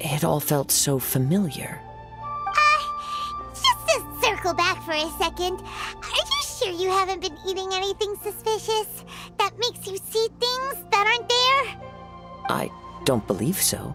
It all felt so familiar. Uh, just to circle back for a second, are you sure you haven't been eating anything suspicious that makes you see things that aren't there? I don't believe so.